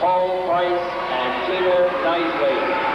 Paul Price and Peter Knightley.